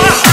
Fuck!